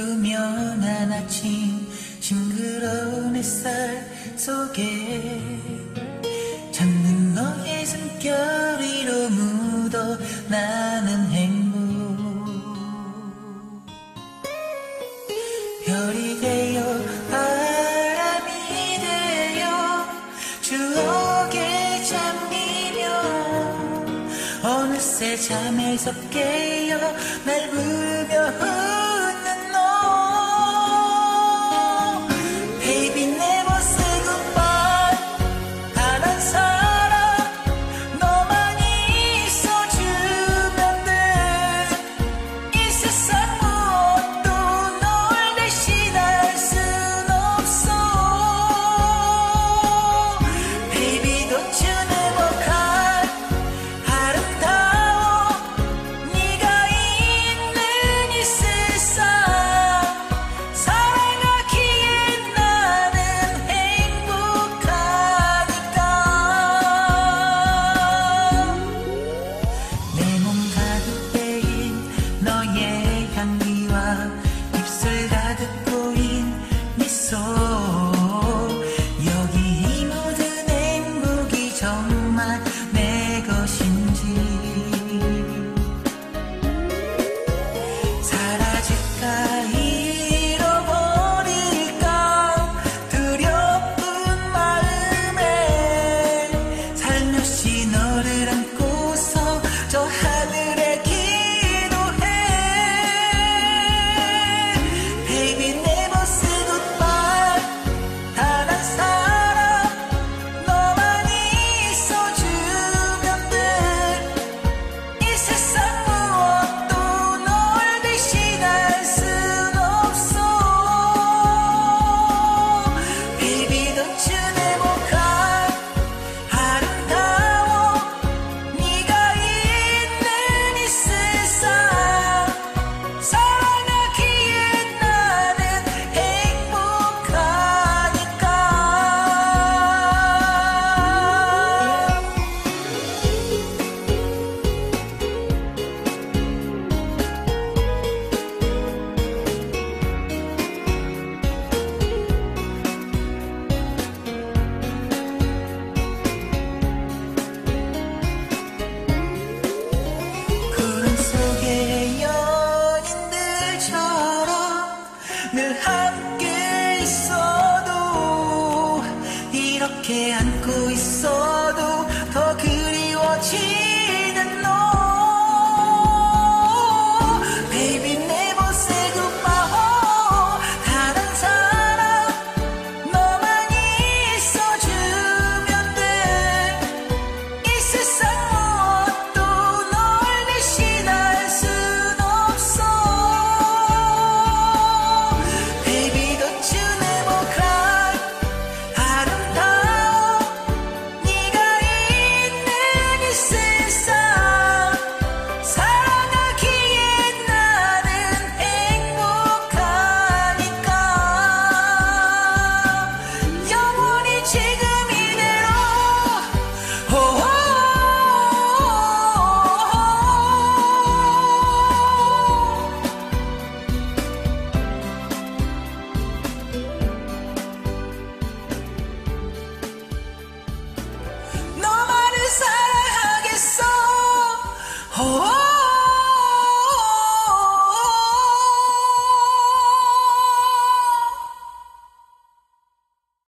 투명한 아침 싱그러운 햇살 속에 찾는 너의 숨결 위로 묻어 나는 행복. 별이 되어 바람이 되어 추억에 잠기며 어느새 잠에서 깨어 날 이렇게 안고 있어도 더 그리워지